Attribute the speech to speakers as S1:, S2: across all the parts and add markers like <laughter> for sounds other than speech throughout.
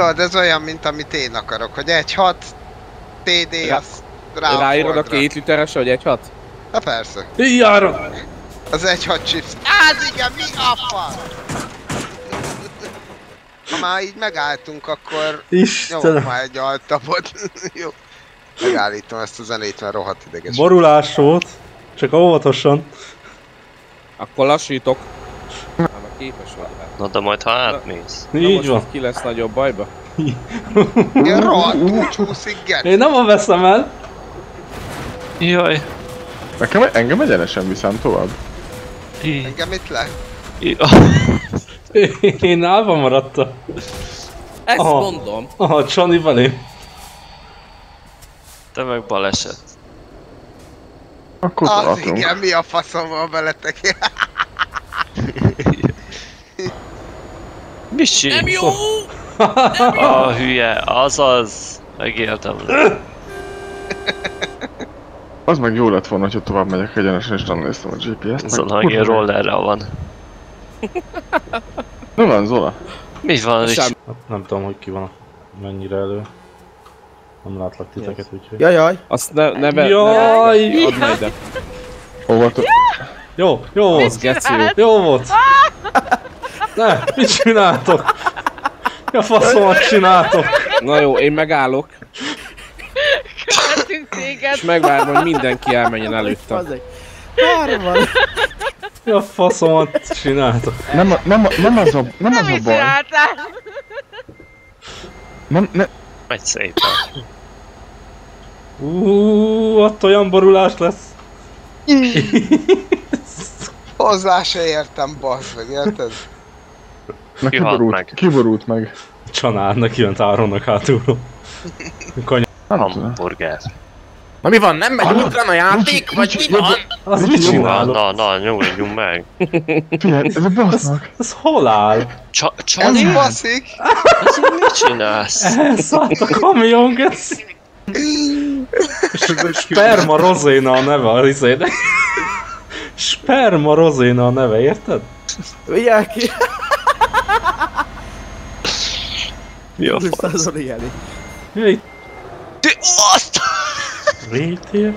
S1: Tudod, ez olyan, mint amit én akarok, hogy egy 6 TD,
S2: Rá-
S1: az rá
S2: Ráírod a két literes, hogy egy hat?
S1: Na persze.
S3: Járok!
S1: Az egy 6 chips. Az igen, mi a fasz? Ha már így megálltunk, akkor nyomok
S3: Istenem!
S1: már egy altabot. <laughs> Jó. Megállítom ezt a zenét, mert rohadt ideges.
S3: Borulás volt. Csak óvatosan.
S2: Akkor lassítok. Hát képes vagy rá.
S4: Na de majd ha átmész.
S2: Na
S3: Így
S2: most
S3: van.
S2: Ki lesz nagyobb bajba? <laughs>
S1: Ilyen rohadtul csúszik.
S3: Én nem a veszem el.
S4: Jaj.
S5: Nekem, engem egyenesen viszem tovább.
S4: Í-
S1: Engem itt le.
S4: í- <laughs>
S3: Én állva maradtam.
S2: Ezt
S3: Aha.
S2: mondom.
S3: Aha, Csani velém.
S4: Te meg baleset.
S5: Akkor
S1: Az igen, mi a faszom van veletek? <laughs>
S4: Mi sí? <laughs>
S2: Nem jó!
S4: A hülye, azaz. Megérdemlem.
S5: Az meg jó lett volna, hogyha tovább megyek egyenesen, és nem néztem a GPS-t.
S4: Zola, ilyen rollerre van. <laughs>
S5: Mi van, Zola?
S4: Mi van?
S2: Sem.
S3: Hát nem tudom, hogy ki van mennyire elő. Nem látlak titeket, úgyhogy...
S6: Jajaj.
S2: Azt ne, neve...
S3: Jaj!
S2: Ne, add meg ide.
S5: Hova to-
S3: Jó, jó
S2: Az
S3: volt.
S2: geci jó.
S3: Jó volt. <laughs> Ne, mit csináltok? Ja faszomat csináltok?
S2: Na jó, én megállok,
S7: Követünk téged.
S2: és megvárom, hogy mindenki elmenjen előttem.
S6: Arra van.
S3: Ja faszomat csináltok?
S5: Nem, a- nem, a- nem az a, nem az
S7: Nem
S5: a
S7: is
S5: baj.
S7: csináltál.
S5: Nem, ne,
S4: Megy szépen.
S3: Uuuuh, ott olyan borulás lesz.
S1: Hozzá se értem, bassz meg, érted?
S5: Na kiborult,
S4: meg.
S5: kiborult meg.
S3: Csanárnak jön Áronnak hátulról. Kanya...
S4: Hamburger.
S6: Na mi van, nem megy útra a játék, vagy mi van?
S3: Az mit csinálok?
S4: na, na, nyugodjunk meg.
S5: Figyelj, ezek basznak.
S3: Ez hol áll?
S4: Csa,
S1: Ez
S4: Csani,
S1: baszik!
S4: ez mit csinálsz?
S3: Elszállt a kamion, geci. Sperma rozéna a neve a izének. Sperma rozéna a neve, érted?
S6: Vigyál ki.
S4: Jó.
S6: Százol élni.
S3: Jaj,
S4: Ti, azt!
S3: vétél?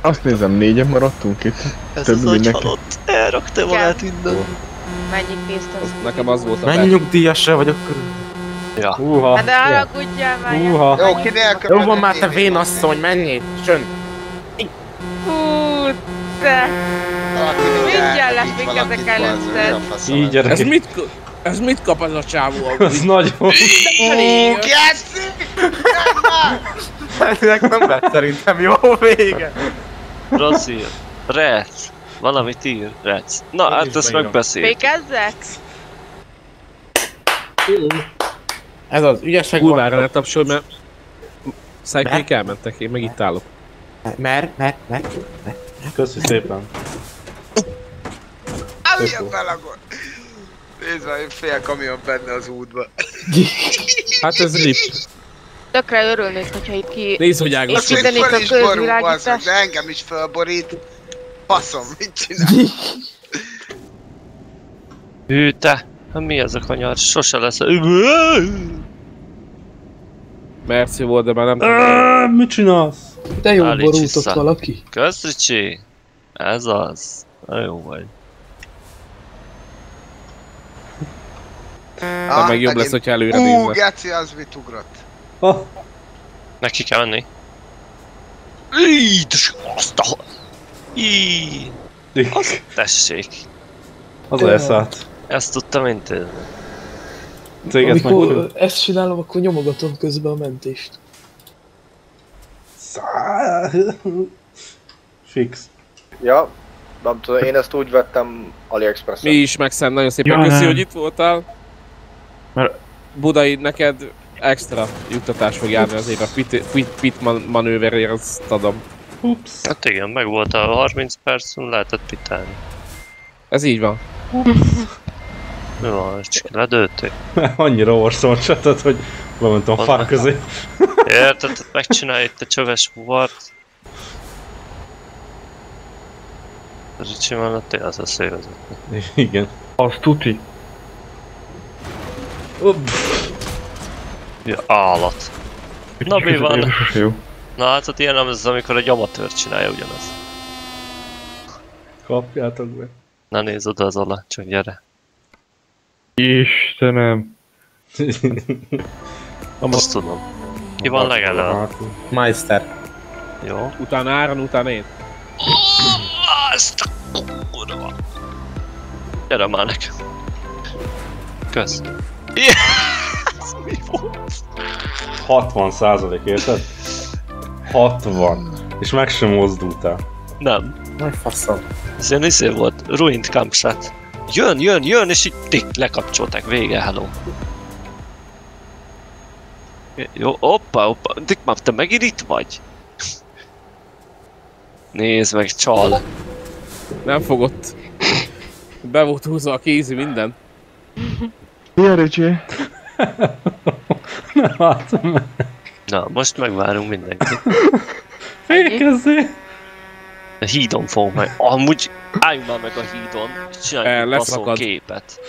S5: Azt nézem, négyen maradtunk itt.
S4: Ez
S5: Több
S4: az
S5: mindenki.
S4: agyhalott. Elrakta volna minden.
S7: Mennyit pénzt az?
S2: Nekem az volt a
S6: Mennyi nyugdíjasra vagyok körül?
S4: Ja.
S3: Húha.
S7: Hát de haragudjál már.
S3: Húha.
S1: Jó, ki nélkül
S6: Jó van már te vénasszony, menjél! Sön!
S7: Hú, te. Mindjárt lesz még ezek előtted.
S3: Így gyerek.
S2: Ez mit, ez mit kap ez a csávó?
S3: Ez nagyon.
S1: Geci!
S6: Ennek nem lett szerintem jó vége.
S4: Brazil. Rec. Valamit ír. Rec. Na, hát ezt megbeszélt.
S7: Fékezzek?
S6: Ez az, ügyesek
S2: Kurvára ne tapsolj, mert Szájkék elmentek, én meg itt állok.
S6: Mer, mer, mer.
S3: Köszi szépen.
S1: Á, milyen belagol! Nézd már, fél kamion benne az útba. <laughs>
S2: Hát ez rip.
S7: Tökre örülnék, hogyha itt ki...
S2: Nézd, hogy ágos.
S1: még
S7: Építenék
S1: föl
S7: a
S1: is borul,
S7: közvilágítást.
S1: de engem is fölborít. Faszom, mit csinál? <laughs>
S4: Hű, te. Hát mi ez a kanyar? Sose lesz.
S2: Merci volt, de már nem tudom.
S3: Mit csinálsz?
S6: De jó
S4: Állíts
S6: borult
S4: vissza.
S6: ott valaki.
S4: Kösz, Ricsi. Ez az. Na jó vagy.
S2: De meg jobb lesz, hogyha előre
S1: Ú,
S2: néznek.
S1: geci, az mit ugrott?
S3: Ah,
S4: Neki kell menni. Így, azt a... Így.
S3: dik.
S4: Tessék.
S3: Az elszállt.
S4: Ezt tudtam intézni.
S3: Meg...
S8: Amikor ezt csinálom, akkor nyomogatom közben a mentést. <laughs>
S3: Fix.
S9: Ja, nem tudom, én ezt úgy vettem AliExpress-en.
S2: Mi is megszem, nagyon szépen
S6: Ja,
S2: köszi,
S6: nem.
S2: hogy itt voltál.
S6: Mert-
S2: Budai, neked extra juttatás fog járni azért a pit, pit, pit man, manőverért, azt adom.
S3: Ups.
S4: Hát igen, meg volt a 30 perc, lehetett pitálni.
S2: Ez így van.
S4: Mi van, csak ledőlték?
S3: Annyira orszol csetet, hogy bementem a fák közé.
S4: Érted? Megcsinálj itt a csöves huvart. Ricsi mellett az a szélvezet.
S3: Igen.
S5: Az tuti.
S4: Ja, állat. Na mi van?
S5: Jó.
S4: Na hát ott ilyen az, amikor egy amatőr csinálja ugyanaz.
S3: Kapjátok be.
S4: Na nézd oda az alá, csak gyere.
S5: Istenem. <laughs>
S4: Azt tudom. Ki van legelőbb?
S6: Meister.
S4: Jó.
S2: Utána Áron, utána én.
S4: Azt a kurva. Gyere már nekem. Kösz. Yes! <laughs> Mi volt?
S3: 60 százalék, érted? 60. És meg sem mozdultál.
S4: Nem.
S6: Nagy faszom.
S4: Ez ilyen izé volt. Ruined campsite. Jön, jön, jön, és így tik, lekapcsolták. Vége, hello. Jó, oppa, oppa. Dick Map, te megint itt vagy? Nézd meg, csal.
S2: Nem fogott. Be volt húzva a kézi minden. <laughs>
S5: Ricsi? <laughs>
S3: Nem látom meg.
S4: Na, most megvárunk mindenkit.
S3: Fékezzé!
S4: A hídon fogunk meg. Amúgy álljunk már meg a hídon, és
S2: El,
S4: csináljunk baszó
S2: leszakad.
S4: képet.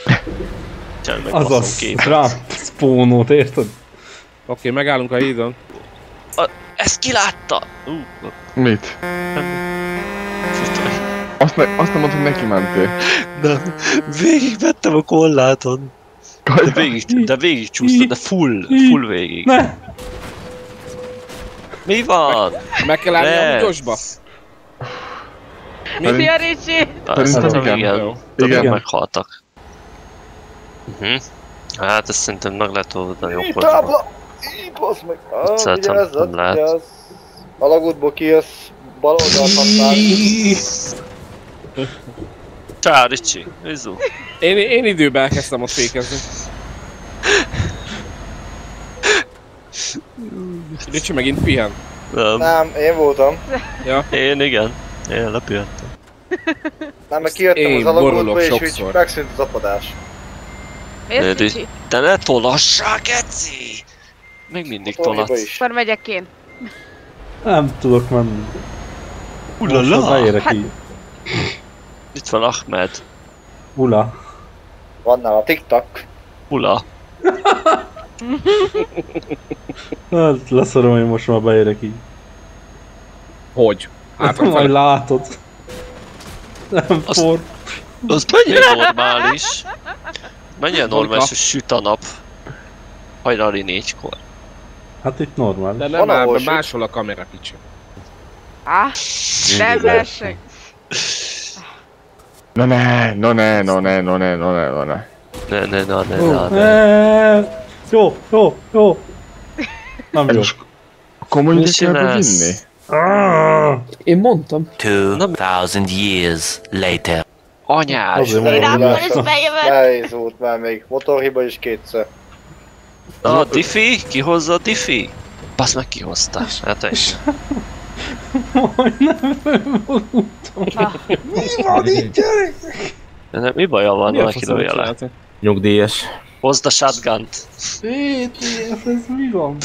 S4: Csináljunk meg
S3: Azaz,
S4: képet.
S3: spónót, érted?
S2: Oké, megállunk a hídon.
S4: Ezt ki látta? Ú,
S5: Mit? Azt, ne, azt nem mondod, hogy neki mentél.
S4: Nem, végigvettem a korláton. De végig, de végig csúsztad, de full, full végig.
S3: Ne!
S4: Mi van?
S2: Meg kell állni a
S4: Lesz.
S2: mutyosba.
S7: Szia Ricsi!
S5: Szerintem igen.
S4: igen.
S5: Igen.
S4: meghaltak. Uh-huh. Hát ezt szerintem meg lehet oldani okosba.
S9: tábla! Így basz meg! Ah,
S4: Szerintem
S9: vigyázz,
S4: nem lehet.
S9: vigyázz. Alagútból kijössz, bal oldalt használni.
S4: Csá, Ricsi, Izu.
S2: Én, én időben elkezdtem ott fékezni. Ricsi megint pihen.
S4: Nem.
S9: Nem, én voltam.
S2: Ja.
S4: Én igen. Én lepihentem.
S9: Nem, mert kijöttem
S2: Én
S9: az alagútból, és úgy
S2: sokszor.
S9: megszűnt az apadás.
S7: Miért. Ricsi?
S4: De ne tolassál, geci! Még mindig tolatsz.
S7: Akkor megyek én.
S3: Nem tudok menni.
S4: Ulala!
S7: Hát-.
S4: Itt van Ahmed.
S3: Ula.
S9: Van nála TikTok.
S4: Ula.
S3: Hát <laughs> leszarom, hogy most már beérek így.
S2: Hogy?
S3: Hát
S2: Hátrafelé.
S3: majd látod. Nem
S4: Azt-
S3: for.
S4: Az mennyire normális? Mennyire normális, hogy süt a nap? Hajnali négykor.
S3: Hát itt normál.
S2: De nem
S9: süt.
S2: máshol a kamera kicsi.
S7: Á, nem versek.
S5: Na ne, no ne, no ne, no ne, no ne, no ne.
S4: Ne, ne, ne, ne,
S3: eh, Jó, jó, jó. Nem jó.
S5: És akkor mondjuk
S4: Mit
S5: kell vinni.
S3: Ah,
S8: Én mondtam.
S10: 2000 years later.
S4: Anyás!
S7: Én akkor is bejövök.
S9: Nehéz volt már még. Motorhiba is kétszer.
S4: Na, Diffi? Kihozza a Diffi? Basz meg kihozta. Hát egy.
S3: Majdnem fölmondtam.
S4: De nem, mi baja van,
S2: Mi a
S4: neki lője le.
S6: Nyugdíjas.
S4: Hozd a shotgunt.
S3: VTF, ez mi van?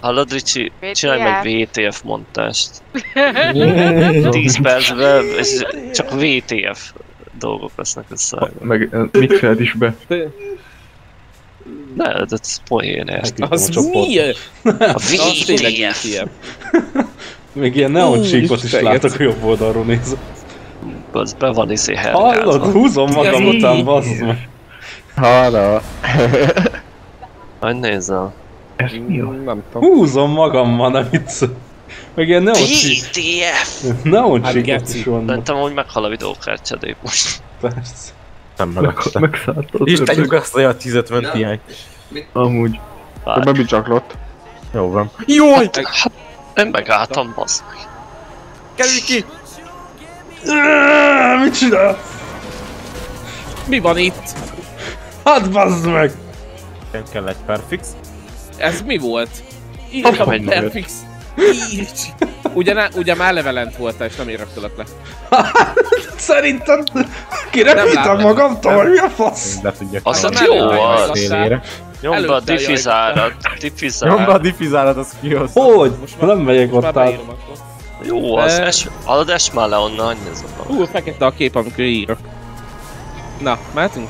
S4: Hallod, Ricsi?
S7: VTF.
S4: Csinálj meg VTF montást. <laughs> 10 percben ez csak VTF dolgok lesznek össze.
S5: Meg eh, mixeld is be.
S4: Ne, de ez poén érted.
S2: Az
S3: A csoport.
S2: mi?
S4: A
S2: Az tényleg ilyen. <laughs>
S3: Még ilyen neon csíkot is látok a jobb oldalról nézve.
S4: Az be van izé
S3: Hallod, húzom magam után, bazd meg.
S5: Hára.
S4: Hogy nézel?
S5: Ez mi?
S2: Nem tudom.
S3: Húzom magammal, nem vicc. Meg ilyen neon csík,
S4: VTF!
S3: neon
S2: Hát
S3: csíkok
S2: geci.
S3: is vannak.
S4: Szerintem, hogy meghal a videókártyadék most.
S3: Persze.
S6: Nem meg.
S5: Megszállt az
S6: azt, hogy a 1050 Ti.
S5: Amúgy. Te
S4: Várj.
S5: bebicsaklott.
S6: Jó van. Jaj!
S4: Hát, én megálltam, bassz meg.
S6: Kerülj ki!
S3: Mit csinál?
S2: Mi van itt?
S3: Hát bazd meg!
S6: Nekem kell egy perfix.
S2: Ez mi volt? Írtam
S4: mennyire.
S2: perfix. Ugye, ne, ugye már levelent voltál, és nem éröktölök le. <laughs>
S3: Szerintem kirepítem magamtól, vagy mi a fasz?
S6: Le tudjak.
S4: Azt
S2: nem
S4: hát jó az.
S2: hogy.
S4: Nyomd be a
S2: Előtte
S4: diffizárat,
S6: Nyomd be a
S4: diffizárat.
S6: diffizárat, az kihoz.
S3: Hogy?
S2: Most már-
S3: Nem megyek
S2: Most
S3: ott
S2: már
S3: át.
S4: Jó az, es, hallod, es már le onnan, annyi ez a baj.
S2: Ú, fekete a kép, amikor írok. Na, mehetünk?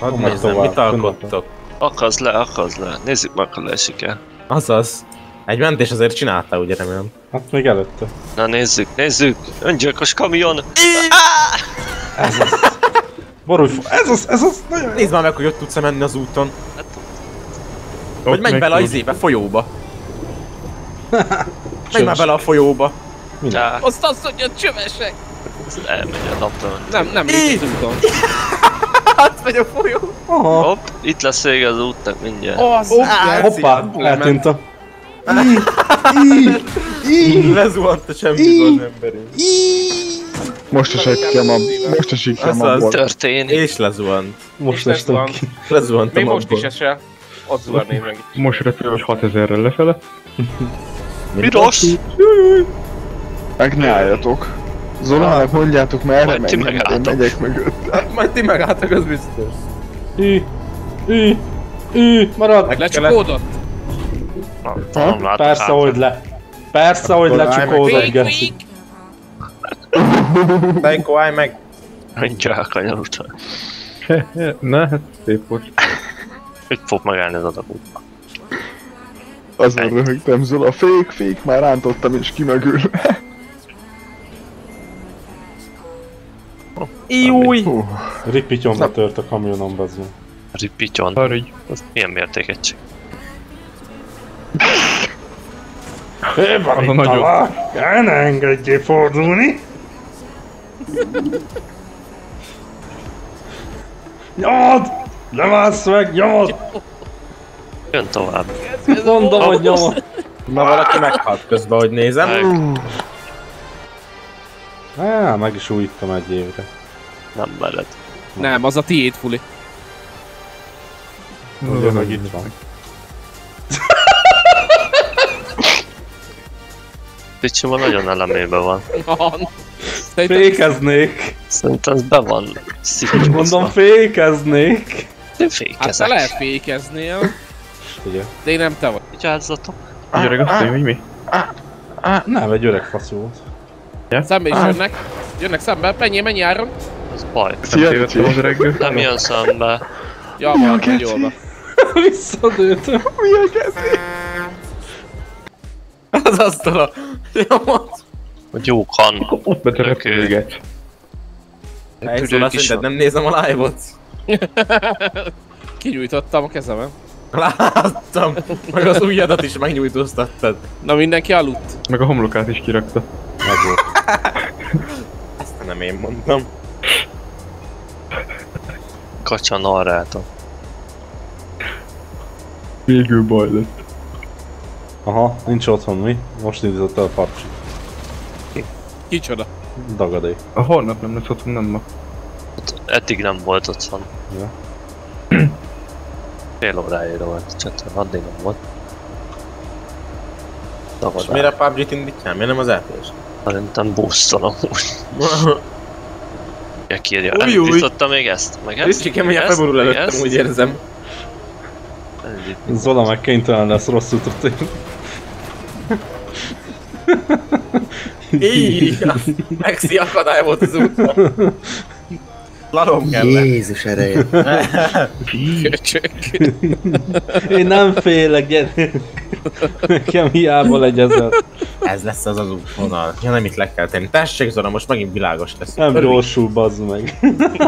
S6: Hadd nézzem,
S3: tovább,
S6: mit alkottok.
S4: Akaz le, akaz le. Nézzük meg, ha leesik el.
S6: Azaz. Egy mentés azért csinálta, ugye remélem.
S3: Hát még előtte.
S4: Na nézzük, nézzük! Öngyilkos kamion!
S3: Borulj, fa- ez az, ez az, nagyon
S6: Nézd már meg, hogy ott tudsz -e menni az úton. Hogy menj bele a izébe, folyóba. <laughs> menj már bele a folyóba.
S4: Á,
S2: Azt azt mondja, csövesek!
S4: azt elmegy a naptalan.
S2: Nem, nem lépsz az úton. <laughs>
S6: Hát megy a folyó.
S3: Aha,
S4: Hopp, itt lesz vége az útnak mindjárt.
S2: Az,
S3: hoppá, eltűnt a...
S6: Lezuhant a semmibe az emberünk.
S5: Most esett ki a. Most esik ki a mabból.
S4: Történik.
S6: És lezuhant.
S3: Most
S2: És van. <laughs>
S6: Lezuhant a
S2: Még most is esel. Ott zuharnék meg.
S5: Most repülős 6000-rel lefele.
S4: Piros!
S5: Meg ne álljatok. Zolának mondjátok
S4: Majd ti
S5: menjünk, én
S4: megálltok.
S5: megyek mögött. <laughs>
S6: Majd ti megálltak, az biztos.
S3: Ü, ü, ü, marad.
S2: Lecsukódott?
S4: Nem látok
S3: Persze,
S4: hátra.
S3: hogy le. Persze, hogy lecsukódott, Geci.
S6: Teiko, állj meg!
S4: Mindjárt kanyar után.
S5: Na, hát szép volt.
S4: Itt fog megállni az adagút.
S5: Azon röhögtem, Zola, fék, fék, már rántottam és kimögül.
S6: Júj!
S3: Ripityomba tört a kamionom, meg.
S4: Ripityon.
S5: harudj.
S4: Az milyen mértékegység?
S3: Hé, barítalak! El ne engedjél fordulni! Nyomod! Levász meg, nyomod!
S4: Jön tovább.
S3: Mondom, hogy nyomod!
S6: Ma valaki meghalt közben, hogy nézem.
S4: Meg.
S3: Á, meg is újíttam egy évre.
S4: Nem mered.
S2: Nem, az a tiéd, Fuli.
S3: Ugye, meg itt van.
S4: Picsima nagyon elemében van.
S2: Van. Szerintem
S3: Fékeznék!
S4: Szerintem ez be van
S3: Mondom,
S4: szívcsúszva.
S3: fékeznék!
S4: Nem
S2: Hát te
S4: fékezek.
S2: lehet fékeznél,
S3: Ugye?
S2: de én nem te vagy.
S4: Vigyázzatok.
S5: Gyerek, azt mondja, hogy mi?
S3: Nem, egy öreg fasz volt.
S2: Szembe is jönnek. Jönnek szembe, menjél, menj áron.
S4: Ez baj.
S5: Szia.
S4: Nem jön szembe.
S2: Ja, van, vagy jól van. <laughs>
S3: Visszadőltem.
S5: Mi a kezi?
S6: Az asztal a...
S4: Jókan.
S5: Ott bet a repülőget.
S6: Egy
S4: Repülők
S6: szóval
S4: is
S6: szerinted nem nézem a live-ot? <laughs>
S2: Kinyújtottam a kezemet.
S6: Láttam! Meg az ujjadat is megnyújtóztattad.
S2: Na mindenki aludt.
S5: Meg a homlokát is kirakta.
S3: Meg volt. <laughs>
S6: Ezt nem én mondtam.
S4: Kacsa narrátor.
S5: Végül baj lett.
S3: Aha, nincs otthon mi? Most indított el a papsi.
S2: Kicsoda.
S3: Dagadék.
S5: A holnap nem lesz otthon, nem ma.
S4: Eddig nem volt otthon.
S3: Ja. <clears throat>
S4: Fél órájára volt, csatlakozó, addig nem volt.
S6: És
S4: Tagadás.
S6: miért a PUBG-t indítjál? Miért nem az eltérés?
S4: Szerintem boostolom úgy. Ja, kírja. Elindította még ezt? Meg ezt?
S6: Ricsikem, hogy a
S4: Meg
S6: előttem, úgy érzem.
S3: Zola meg kénytelen lesz rossz utat élni.
S6: Így! Mexi akadály volt az úton. <laughs> Lalom kellett.
S8: Jézus ereje.
S2: Köcsök. <laughs>
S3: Én nem félek, gyere. Nekem hiába legyezel.
S6: Ez lesz az az útvonal. Ja nem itt le kell tenni. Tessék Zora, most megint világos lesz.
S3: Nem
S6: Örülj.
S3: gyorsul, bazd meg.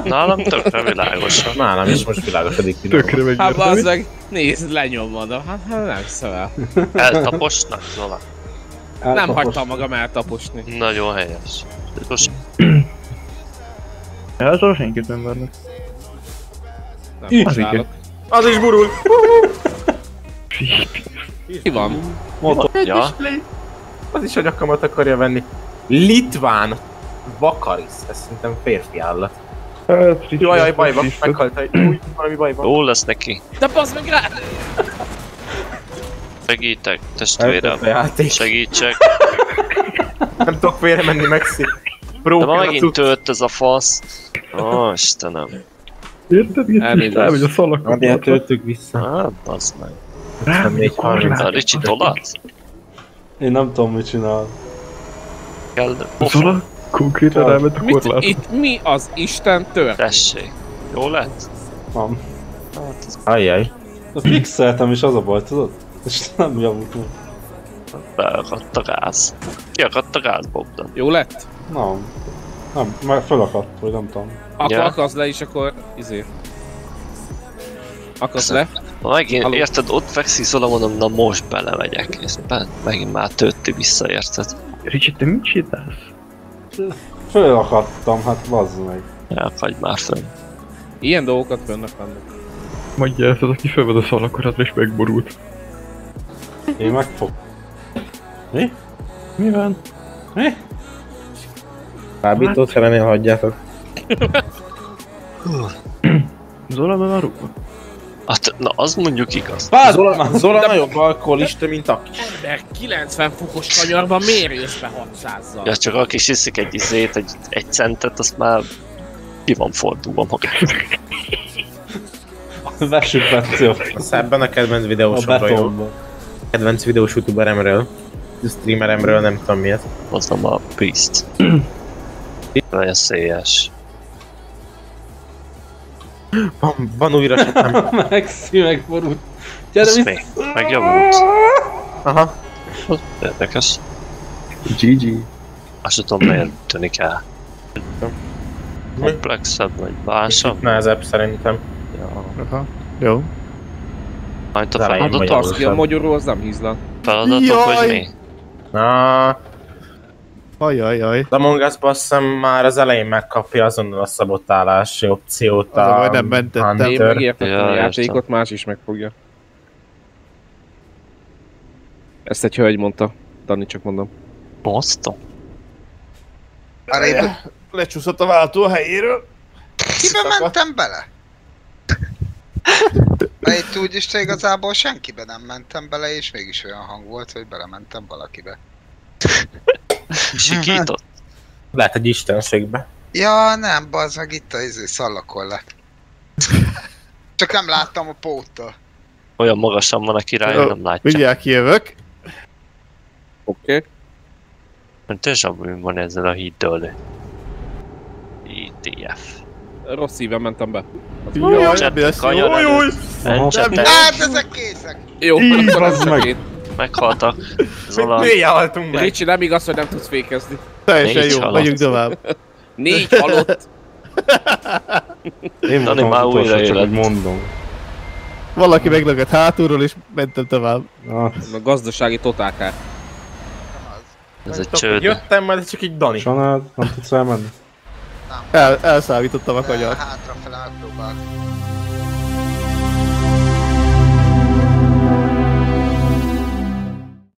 S4: Nálam tökre világosan.
S6: Nálam is most világosodik
S5: Tökre
S6: pillanat.
S2: Hát
S5: megértem.
S2: bazzeg, nézd, lenyomod. Hát, hát nem szóval.
S4: Eltaposnak, Zola.
S2: Nem hagytam magam eltaposni.
S4: Nagyon helyes. Most
S5: Ja, azon senkit nem várnak.
S2: Nem használok.
S6: Az is burul!
S2: Ki van?
S3: Motor.
S4: Ja,
S6: Az is a nyakamat akarja venni. Litván Vakaris. Ez szerintem férfi állat.
S5: Hát, Ricsi,
S6: Jaj, jaj,
S5: ezt
S6: baj van. Meghalt valami baj van.
S4: jó lesz neki.
S2: De bazd meg rá!
S4: Segítek, testvérem.
S6: Játék.
S4: Segítsek.
S6: Nem tudok félre menni, Maxi.
S4: De
S6: Próbál a
S4: megint tölt ez a fasz. Ó, Istenem.
S5: Érted? Elmegy a szalak.
S6: Adjál töltük vissza.
S4: Ah, bazd meg.
S6: Még
S4: A Ricsi tolat?
S3: Én nem tudom, mit csinál.
S4: Kell
S5: Zola, Konkrétan ráment a korlát.
S2: itt mi az Isten történt?
S4: Tessék. Jó lett?
S3: Van.
S6: Ajjaj.
S3: De fixeltem is az a baj, tudod? És nem javult meg.
S4: Beakadt a gáz. Kiakadt a gáz, Bogdan.
S2: Jó lett?
S3: Nem. Nem, már felakadt, vagy nem tudom.
S2: Akkor
S4: Ja.
S2: akarsz le is, akkor izé. Akarsz le?
S4: Megint,
S2: Haló.
S4: érted, ott fekszik Zola, mondom, na most belemegyek. És be, megint már tölti vissza, érted?
S5: Ricsi, te mit csinálsz?
S3: Felakadtam, hát bazd meg.
S4: Elfagy már fönn.
S2: Ilyen dolgokat fönnek vannak.
S5: Mondja ezt az, aki felved a szalakoratra és megborult.
S3: Én megfog. Mi?
S5: Mi van?
S3: Mi?
S6: Kábítót szerenél hagyjátok.
S5: Zola be van rúgva?
S4: Hát, na, az mondjuk igaz.
S3: Bázd
S6: Zola, Zola nagyobb alkoholista, mint aki.
S2: Ember 90 fokos kanyarban miért jössz be 600-zal?
S4: Ja, csak aki is iszik egy izét, egy, egy centet, azt már ki van fordulva magát. <laughs>
S3: Vessük Betsy a,
S6: Szebben a kedvenc
S3: a
S6: videósomról jó.
S3: betonba.
S6: Kedvenc videós youtuberemről. Streameremről, nem tudom mi ez.
S4: Hozzam a Priest. <clears throat> Nagyon széles.
S6: Van, van újra setem. <laughs>
S3: Maxi megborult. Gyere vissza!
S4: Megjavult.
S6: Aha.
S4: Érdekes.
S5: GG.
S4: Azt sem tudom, miért tűnik el. Komplexebb vagy másabb?
S6: Nehezebb szerintem.
S4: Ja.
S5: Aha. Jó.
S4: Majd a feladatok,
S2: Az ki a magyarul, az nem hízlan.
S4: feladatok vagy mi?
S6: Na,
S5: Ajajaj.
S6: de Among Us-ba azt hiszem már az elején megkapja azonnal a szabotálási opciót
S5: Az a
S6: a
S5: baj, nem mentettem.
S2: Én
S6: Hunter.
S2: megértettem
S4: Ja,
S2: a
S4: értem.
S2: játékot, más is megfogja. Ezt egy hölgy mondta. Dani, csak mondom.
S4: Boston?
S1: Arrébb,
S5: Lecsúszott a váltó a helyéről.
S1: kibe mentem bele? De itt úgyis te igazából senkibe nem mentem bele, és mégis olyan hang volt, hogy belementem valakibe. <laughs>
S4: Sikított?
S6: Lehet egy istenségbe.
S1: Ja, nem, bazd meg itt a izé szallakol le. <laughs> Csak nem láttam a póttól.
S4: Olyan magasan van a király,
S5: Jó,
S4: nem látja.
S5: Mindjárt kijövök.
S2: Oké. Okay.
S4: Mint déjà van ezzel a hiddől. ETF.
S2: Rossz szívem mentem be.
S5: Jaj,
S4: Csepp,
S5: mi lesz?
S4: kanyar
S5: Jaj,
S4: előtt.
S5: jaj.
S3: Aha.
S4: Encseppet,
S1: Hát ezek készek!
S2: Jó,
S3: Így,
S2: akkor ez
S3: bazd
S2: csak
S3: meg.
S2: én.
S4: Meghaltak. Zola,
S6: Mélyen haltunk meg.
S2: Ricsi, nem igaz, hogy nem tudsz fékezni.
S5: Teljesen
S4: Négy
S5: jó,
S4: halott.
S5: megyünk tovább.
S2: Négy halott.
S3: Én
S4: Dani már újra élet.
S3: mondom.
S5: Valaki meglökött hátulról és mentem tovább.
S3: Hát,
S2: A gazdasági totálkár.
S4: ez egy csőd.
S6: Jöttem, majd csak így Dani.
S3: Sanád, nem tudsz elmenni?
S5: El, elszállítottam a kanyart.
S1: Hátrafele megpróbál.